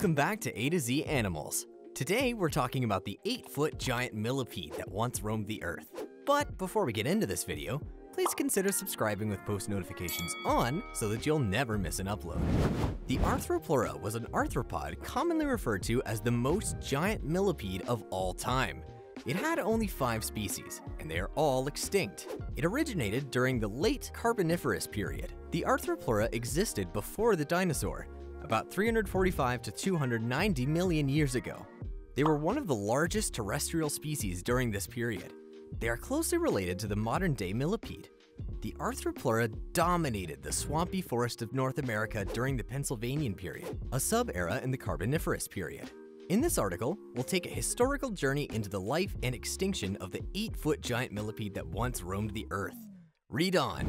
Welcome back to A to Z Animals. Today we're talking about the 8-foot giant millipede that once roamed the earth. But before we get into this video, please consider subscribing with post notifications on so that you'll never miss an upload. The Arthropleura was an arthropod commonly referred to as the most giant millipede of all time. It had only five species, and they are all extinct. It originated during the late Carboniferous period. The Arthropleura existed before the dinosaur, about 345 to 290 million years ago. They were one of the largest terrestrial species during this period. They are closely related to the modern-day millipede. The Arthropleura dominated the swampy forest of North America during the Pennsylvanian period, a sub-era in the Carboniferous period. In this article, we'll take a historical journey into the life and extinction of the 8-foot giant millipede that once roamed the earth. Read on.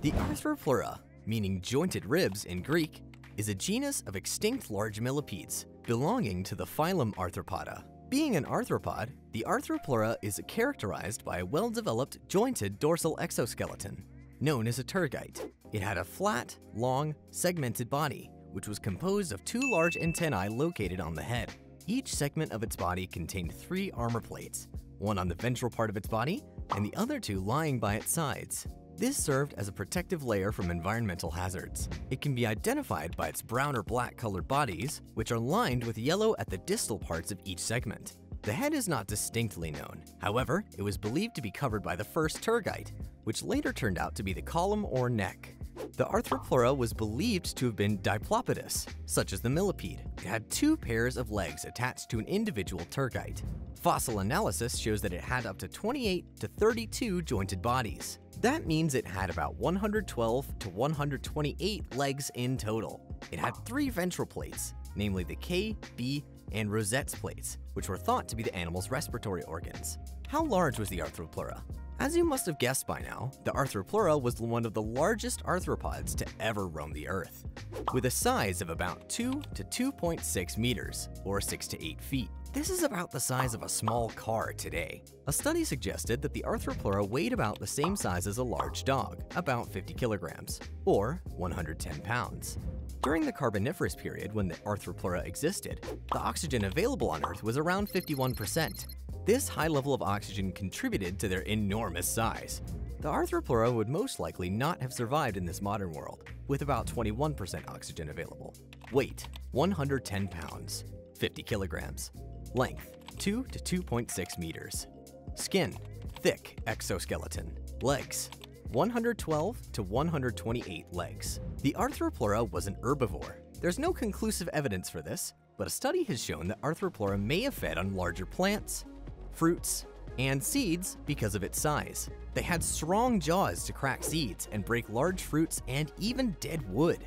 The Arthropleura, meaning jointed ribs in Greek, is a genus of extinct large millipedes, belonging to the phylum Arthropoda. Being an arthropod, the Arthropleura is characterized by a well-developed jointed dorsal exoskeleton, known as a tergite. It had a flat, long, segmented body, which was composed of two large antennae located on the head. Each segment of its body contained three armor plates, one on the ventral part of its body and the other two lying by its sides. This served as a protective layer from environmental hazards. It can be identified by its brown or black colored bodies, which are lined with yellow at the distal parts of each segment. The head is not distinctly known. However, it was believed to be covered by the first tergite, which later turned out to be the column or neck. The Arthropleura was believed to have been diplopodous, such as the millipede. It had two pairs of legs attached to an individual tergite. Fossil analysis shows that it had up to 28 to 32 jointed bodies. That means it had about 112 to 128 legs in total. It had three ventral plates, namely the K, B, and Rosette's plates, which were thought to be the animal's respiratory organs. How large was the Arthropleura? As you must have guessed by now, the Arthropleura was one of the largest arthropods to ever roam the earth, with a size of about 2 to 2.6 meters, or 6 to 8 feet. This is about the size of a small car today. A study suggested that the Arthropleura weighed about the same size as a large dog, about 50 kilograms, or 110 pounds. During the Carboniferous period when the Arthropleura existed, the oxygen available on Earth was around 51%. This high level of oxygen contributed to their enormous size. The Arthropleura would most likely not have survived in this modern world, with about 21% oxygen available. Weight, 110 pounds, 50 kilograms. Length, 2 to 2.6 meters. Skin, thick exoskeleton. Legs, 112 to 128 legs. The Arthropleura was an herbivore. There's no conclusive evidence for this, but a study has shown that Arthropleura may have fed on larger plants, fruits, and seeds because of its size. They had strong jaws to crack seeds and break large fruits and even dead wood.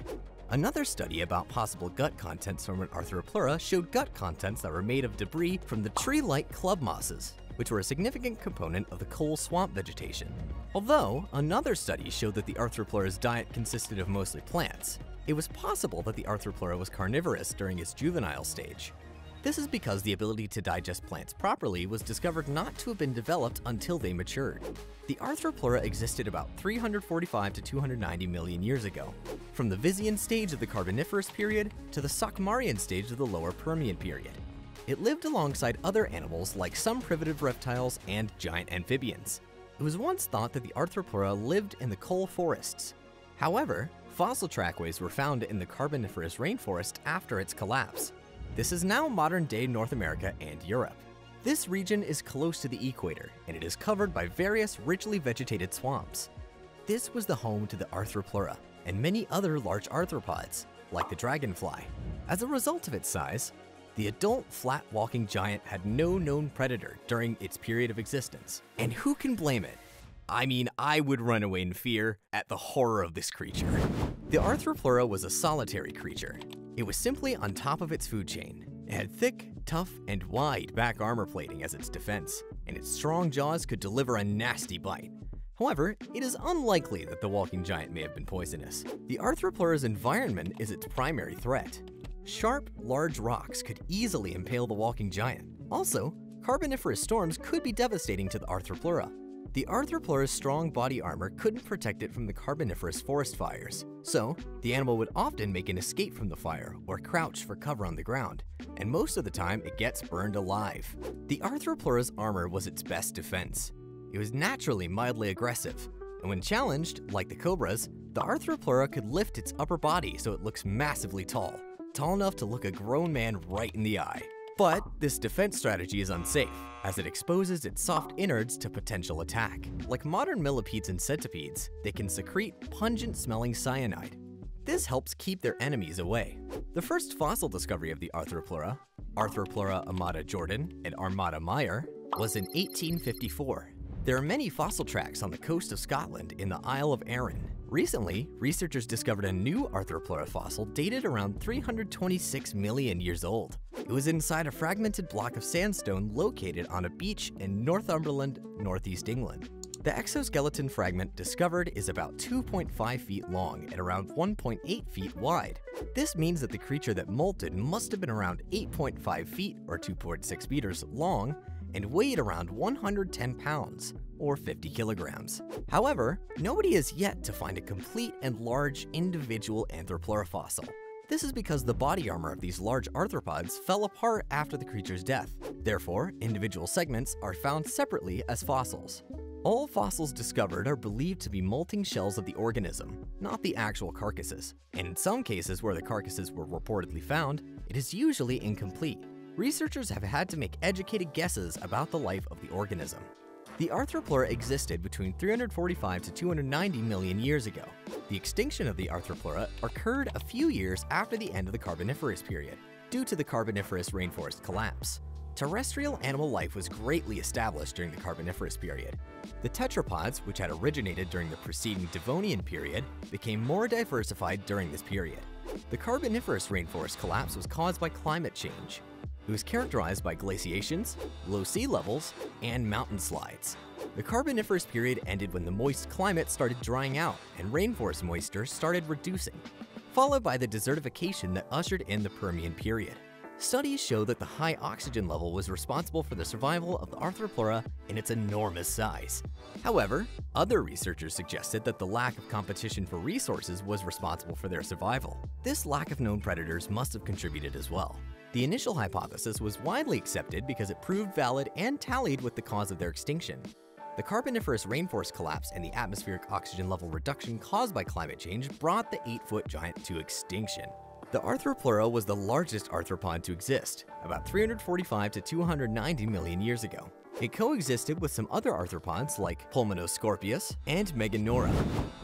Another study about possible gut contents from an Arthropleura showed gut contents that were made of debris from the tree-like club mosses, which were a significant component of the coal swamp vegetation. Although, another study showed that the Arthropleura's diet consisted of mostly plants, it was possible that the Arthropleura was carnivorous during its juvenile stage. This is because the ability to digest plants properly was discovered not to have been developed until they matured. The Arthropleura existed about 345 to 290 million years ago, from the Visean stage of the Carboniferous period to the Sakmarian stage of the Lower Permian period. It lived alongside other animals like some primitive reptiles and giant amphibians. It was once thought that the Arthropleura lived in the coal forests. However, fossil trackways were found in the Carboniferous rainforest after its collapse, this is now modern-day North America and Europe. This region is close to the equator, and it is covered by various richly vegetated swamps. This was the home to the Arthropleura and many other large arthropods, like the dragonfly. As a result of its size, the adult flat-walking giant had no known predator during its period of existence. And who can blame it? I mean, I would run away in fear at the horror of this creature. The Arthropleura was a solitary creature, it was simply on top of its food chain. It had thick, tough, and wide back armor plating as its defense, and its strong jaws could deliver a nasty bite. However, it is unlikely that the walking giant may have been poisonous. The Arthropleura's environment is its primary threat. Sharp, large rocks could easily impale the walking giant. Also, carboniferous storms could be devastating to the Arthropleura. The Arthropleura's strong body armor couldn't protect it from the Carboniferous forest fires, so the animal would often make an escape from the fire or crouch for cover on the ground, and most of the time it gets burned alive. The Arthropleura's armor was its best defense. It was naturally mildly aggressive, and when challenged, like the cobras, the Arthropleura could lift its upper body so it looks massively tall, tall enough to look a grown man right in the eye. But this defense strategy is unsafe, as it exposes its soft innards to potential attack. Like modern millipedes and centipedes, they can secrete pungent-smelling cyanide. This helps keep their enemies away. The first fossil discovery of the Arthropleura, Arthropleura armata Jordan and Armada Meyer, was in 1854. There are many fossil tracks on the coast of Scotland in the Isle of Arran. Recently, researchers discovered a new Arthropleura fossil dated around 326 million years old. It was inside a fragmented block of sandstone located on a beach in Northumberland, northeast England. The exoskeleton fragment discovered is about 2.5 feet long and around 1.8 feet wide. This means that the creature that molted must have been around 8.5 feet or 2.6 meters long and weighed around 110 pounds or 50 kilograms. However, nobody has yet to find a complete and large individual Arthropleura fossil. This is because the body armor of these large arthropods fell apart after the creature's death. Therefore, individual segments are found separately as fossils. All fossils discovered are believed to be molting shells of the organism, not the actual carcasses. And in some cases where the carcasses were reportedly found, it is usually incomplete. Researchers have had to make educated guesses about the life of the organism. The Arthropleura existed between 345 to 290 million years ago. The extinction of the Arthropleura occurred a few years after the end of the Carboniferous period, due to the Carboniferous rainforest collapse. Terrestrial animal life was greatly established during the Carboniferous period. The tetrapods, which had originated during the preceding Devonian period, became more diversified during this period. The Carboniferous rainforest collapse was caused by climate change. It was characterized by glaciations, low sea levels, and mountain slides. The Carboniferous period ended when the moist climate started drying out and rainforest moisture started reducing, followed by the desertification that ushered in the Permian period. Studies show that the high oxygen level was responsible for the survival of the Arthropleura in its enormous size. However, other researchers suggested that the lack of competition for resources was responsible for their survival. This lack of known predators must have contributed as well. The initial hypothesis was widely accepted because it proved valid and tallied with the cause of their extinction. The Carboniferous rainforest collapse and the atmospheric oxygen level reduction caused by climate change brought the 8-foot giant to extinction. The Arthropleura was the largest arthropod to exist, about 345 to 290 million years ago. It coexisted with some other arthropods like Pulmonoscorpius and Meganeura.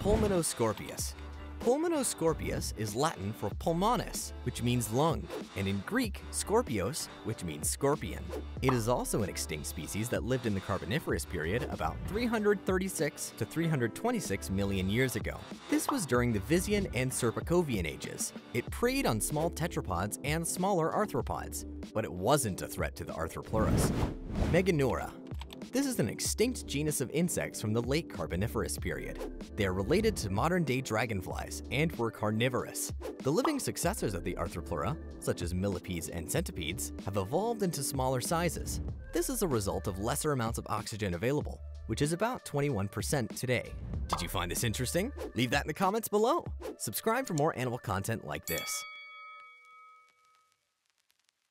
Pulmonoscorpius Pulmonoscorpius is Latin for pulmonis, which means lung, and in Greek, scorpios, which means scorpion. It is also an extinct species that lived in the Carboniferous period about 336 to 326 million years ago. This was during the Visean and Serpukhovian ages. It preyed on small tetrapods and smaller arthropods, but it wasn't a threat to the Arthropleurus. Meganeura this is an extinct genus of insects from the late Carboniferous period. They are related to modern-day dragonflies and were carnivorous. The living successors of the Arthropleura, such as millipedes and centipedes, have evolved into smaller sizes. This is a result of lesser amounts of oxygen available, which is about 21% today. Did you find this interesting? Leave that in the comments below. Subscribe for more animal content like this.